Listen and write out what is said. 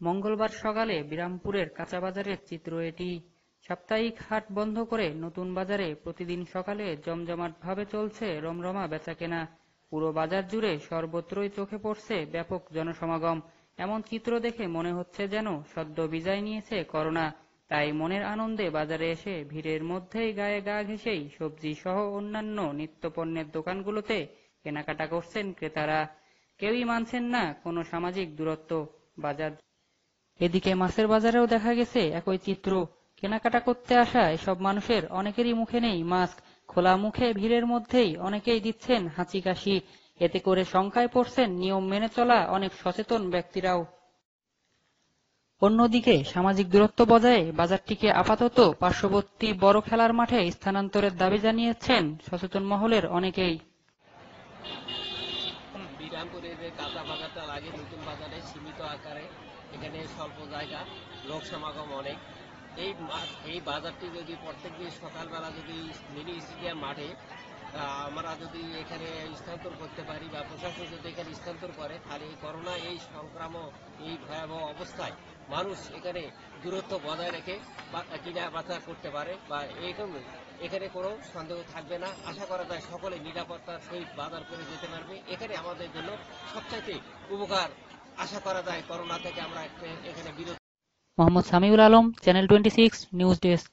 মঙ্গলবার সকালে বিরামপুরের কাঁচাবাজারের চিত্র এটি। সাপ্তাহিক হাট বন্ধ করে নতুন বাজারে প্রতিদিন সকালে জমজমাটভাবে চলছে রমরমা বেচাকেনা। পুরো বাজার জুড়ে সর্বত্রই চোখে পড়ছে ব্যাপক জনসমাগম। এমন চিত্র দেখে মনে হচ্ছে যেন সদ্য বিদায় নিয়েছে করোনা। তাই মনের আনন্দে বাজারে এসে ভিড়ের মধ্যেই গায়ে গা ঘেঁষেই সবজি সহ অন্যান্য নিত্যপণ্যের দোকানগুলোতে কেনাকাটা করছেন ক্রেতারা। কেউই মানছেন না কোনো সামাজিক দূরত্ব। বাজার এদিকে মাছের বাজারেও দেখা গেছে একই চিত্র। কেনাকাটা করতে আসা এসব মানুষের অনেকেরই মুখে নেই মাস্ক। খোলা মুখে ভিড়ের মধ্যেই অনেকেই দিচ্ছেন হাঁচি কাশি এতে করে শঙ্কায় পড়ছেন নিয়ম মেনে চলা অনেক সচেতন ব্যক্তিরাও। অন্যদিকে সামাজিক দূরত্ব বজায়ে বাজারটিকে আপাতত পার্শ্ববর্তী বড় খেলার মাঠে স্থানান্তরের দাবি জানিয়েছেন সচেতন মহলের অনেকেই। বিরামপুরের কাঁচা বাজারটা নতুন বাজারে সীমিত আকারে এখানে স্বল্প জায়গা, লোক সমাগম অনেক। এই এই বাজারটি যদি প্রত্যেকদিন সকালবেলা যদি মিনি স্টেডিয়াম মাঠে আমরা যদি এখানে স্থানান্তর করতে পারি বা প্রশাসন যদি এখানে স্থানান্তর করে, তাহলে এই করোনা, এই সংক্রামক, এই ভয়াবহ অবস্থায় মানুষ এখানে দূরত্ব বজায় রেখে কিনা বাজার করতে পারে বা এরকম এখানে কোনো সন্দেহ থাকবে না। আশা করা যায় সকলে নিরাপত্তার সহিত বাজার করে যেতে পারবে। এখানে আমাদের জন্য সবচাইতে উপকার আশা করা যায় করোনা থেকে আমরা এখানে বিরত Mohammad Samiul Alam, channel twenty news desk.